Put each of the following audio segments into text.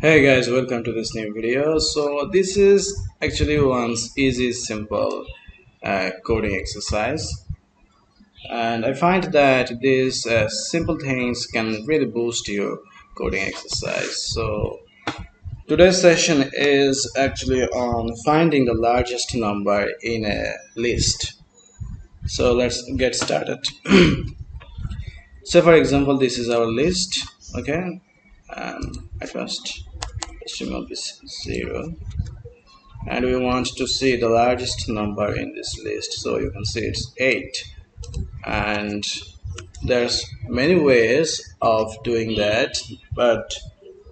Hey guys, welcome to this new video. So this is actually one's easy, simple uh, coding exercise, and I find that these uh, simple things can really boost your coding exercise. So today's session is actually on finding the largest number in a list. So let's get started. so for example, this is our list. Okay, um, at first HTML is 0 and we want to see the largest number in this list so you can see it's 8 and there's many ways of doing that but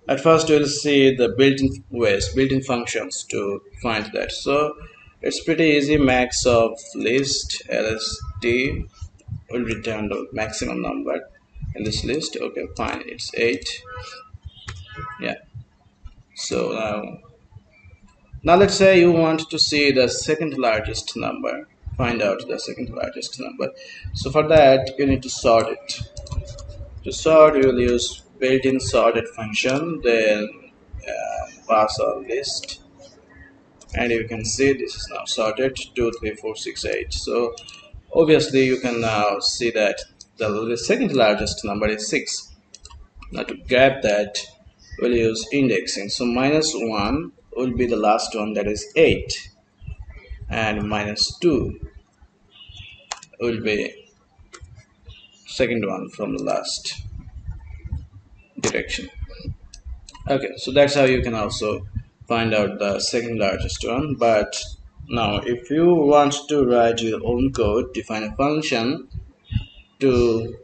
at first we'll see the built-in ways built-in functions to find that. So it's pretty easy max of list lst will return the maximum number in this list. Okay fine it's 8 yeah so now now let's say you want to see the second largest number find out the second largest number. So for that you need to sort it. To sort you will use built-in sorted function then uh, pass our list. And you can see this is now sorted 2 3 4 6 8 so obviously you can now see that the second largest number is 6 now to grab that we'll use indexing. So minus 1 will be the last one that is 8 and minus 2 will be second one from the last direction. Okay so that's how you can also find out the second largest one. But now if you want to write your own code define a function to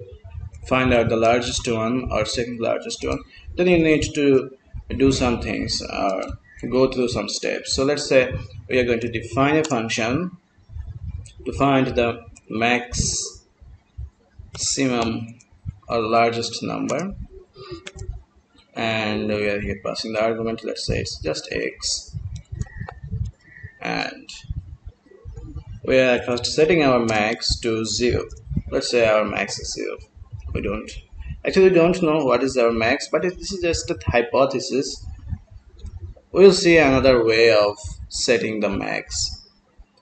find out the largest one or second largest one then you need to do some things uh, go through some steps. So let's say we are going to define a function. To find the max maximum or largest number. And we are here passing the argument. Let's say it's just x. And we are first setting our max to 0 let's say our max is 0 we don't actually we don't know what is our max but this is just a hypothesis. We'll see another way of setting the max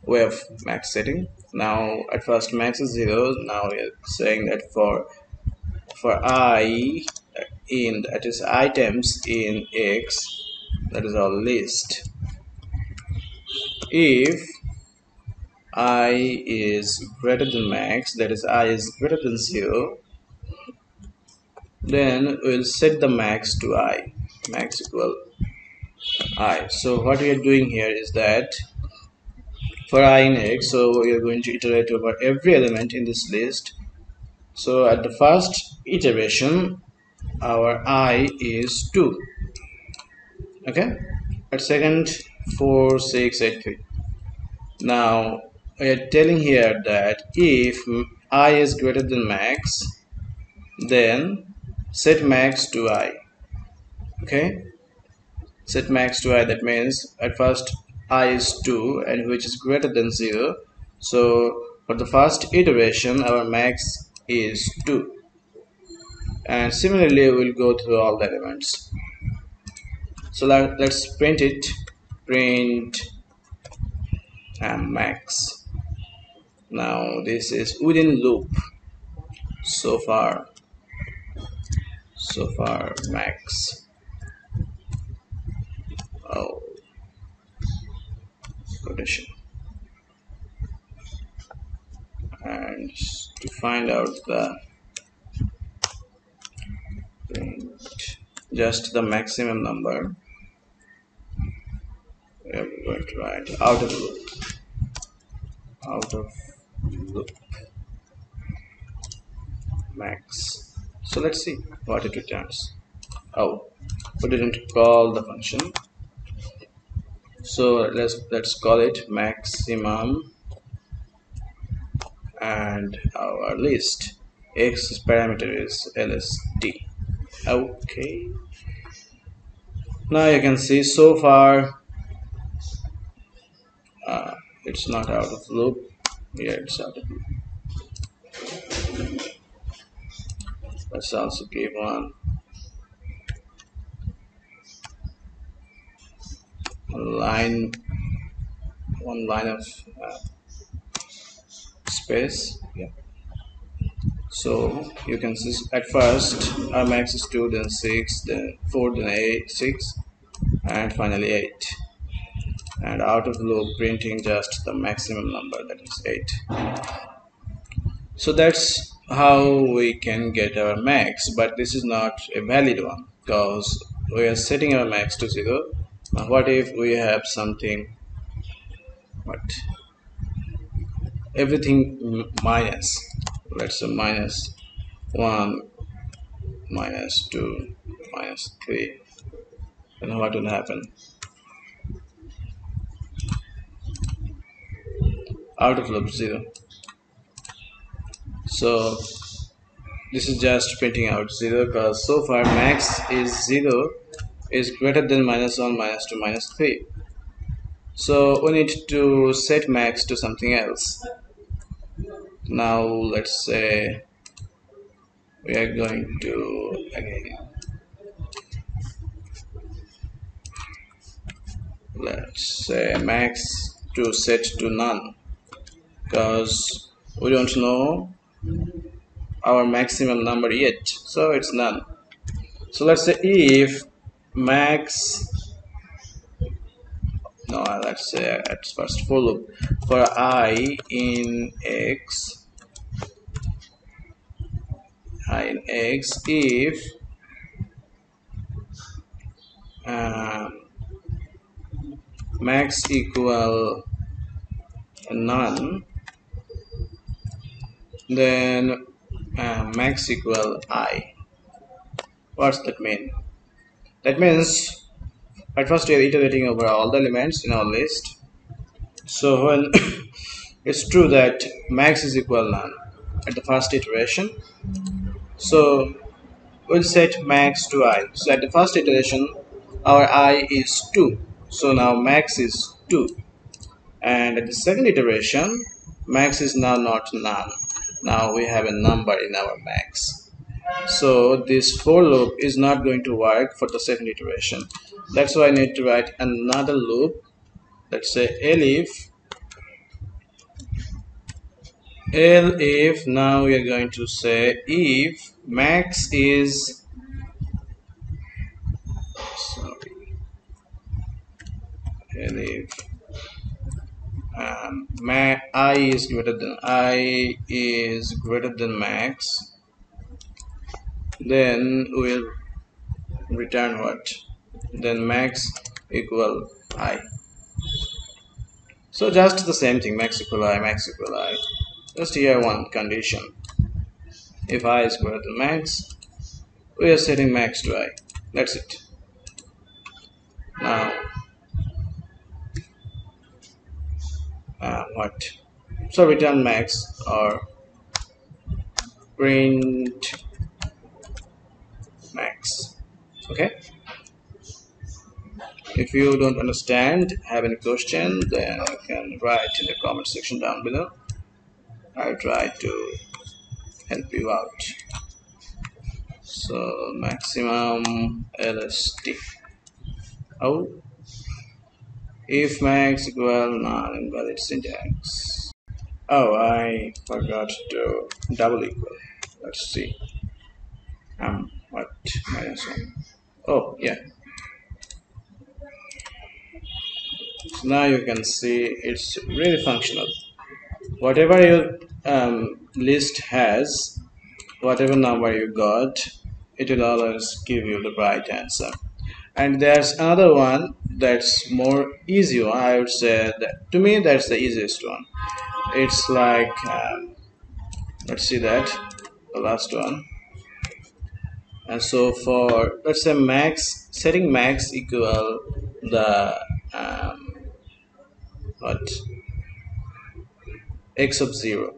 way of max setting. Now at first max is 0 now we're saying that for for i in that is items in x that is our list. If i is greater than max that is i is greater than 0 then we'll set the max to i. Max equal i. So what we are doing here is that for i in x so we are going to iterate over every element in this list. So at the first iteration our i is 2 okay? At second 4 6 8 3 now we are telling here that if i is greater than max then set max to i. Okay? Set max to i that means at first i is 2 and which is greater than 0 so for the first iteration our max is 2 and similarly we'll go through all the elements. So let, let's print it. Print and max. Now this is within loop so far so far max. Oh. Quotation and to find out the just the maximum number we are going to write out of loop. Out of loop. Max so let's see what it returns. Oh we didn't call the function. So let's let's call it maximum and our list. X parameter is lst okay. Now you can see so far uh, it's not out of loop. Yeah it's out of loop let's also give one line one line of uh, space. Yeah. So you can see at first our max is 2 then 6 then 4 then 8 6 and finally 8 and out of loop printing just the maximum number that is 8 so that's how we can get our max but this is not a valid one because we are setting our max to 0 now what if we have something what? Everything minus let's say minus 1 minus 2 minus 3 and what will happen? Out of loop 0 so this is just printing out 0 because so far max is 0 is greater than minus 1 minus 2 minus 3 so we need to set max to something else. Now let's say we are going to again. Let's say max to set to none because we don't know our maximum number yet. So it's none. So let's say if max no let's say at first for loop. For i in x in x if um, max equal none then uh, max equal i. What's that mean? That means at first we are iterating over all the elements in our list. So when it's true that max is equal none at the first iteration. So we'll set max to i. So at the first iteration our i is 2 so now max is 2 and at the second iteration max is now not none now we have a number in our max. So this for loop is not going to work for the second iteration. That's why I need to write another loop. Let's say elif if now we are going to say if max is sorry if um, i is greater than i is greater than max. Then we'll return what? Then max equal i. So just the same thing max equal i max equal i. Just here one condition. If i is greater than max we are setting max to i. That's it what? So return max or print max okay? If you don't understand have any question then you can write in the comment section down below. I'll try to help you out. So maximum LST oh if max equal non-invalid syntax. Oh I forgot to double equal. Let's see. Um what? Minus one. Oh yeah. So now you can see it's really functional. Whatever your um, list has whatever number you got it will always give you the right answer and there's another one that's more easy one. I would say that to me that's the easiest one. It's like um, let's see that the last one. And so for let's say max setting max equal the um, what? X of 0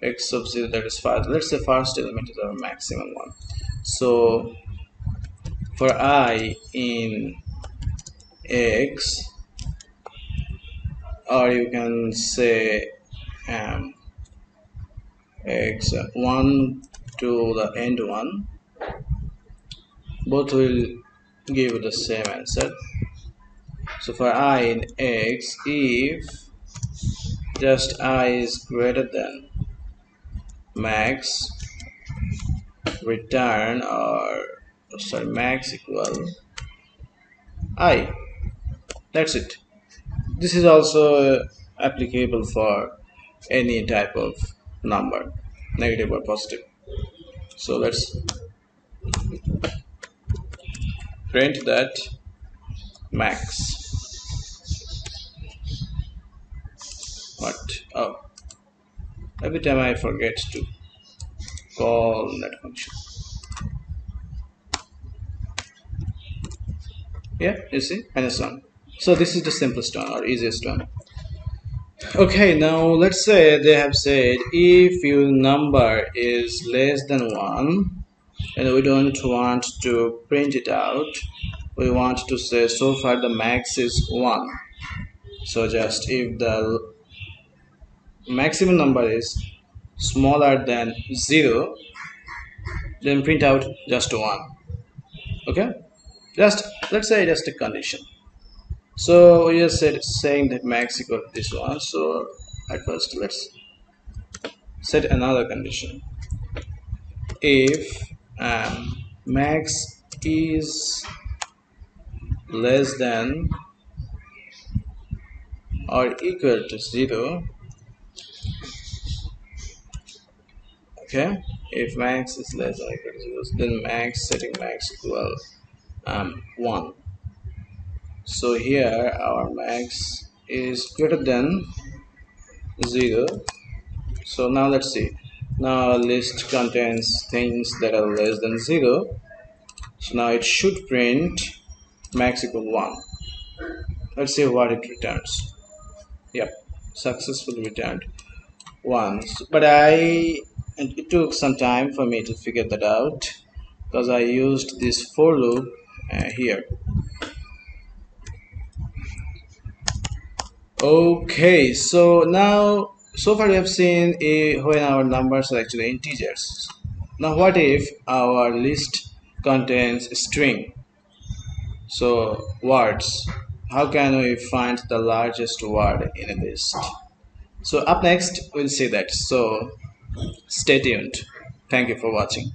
x of 0 that is 5 let's say first element is our maximum one. So for i in x or you can say um, x 1 to the end 1 both will give the same answer. So for i in x if just i is greater than max return or sorry max equal. I that's it. This is also uh, applicable for any type of number negative or positive. So let's print that max. What? Oh. Every time I forget to call that function yeah you see? Minus one so this is the simplest one or easiest one. Okay now let's say they have said if your number is less than one and we don't want to print it out we want to say so far the max is one. So just if the maximum number is smaller than 0 then print out just 1 okay? Just let's say just a condition. So we just said saying that max equal to this one. So at first let's set another condition. If um, max is less than or equal to 0 okay if max is less than or equal to 0 then max setting max equal um, 1 so here our max is greater than 0 so now let's see. Now list contains things that are less than 0 so now it should print max equal 1 let's see what it returns. Yep successfully returned once. But I it took some time for me to figure that out because I used this for loop Uh, here. Okay so now so far we have seen a, when our numbers are actually integers. Now what if our list contains string? So words. How can we find the largest word in a list? So up next we'll see that. So stay tuned. Thank you for watching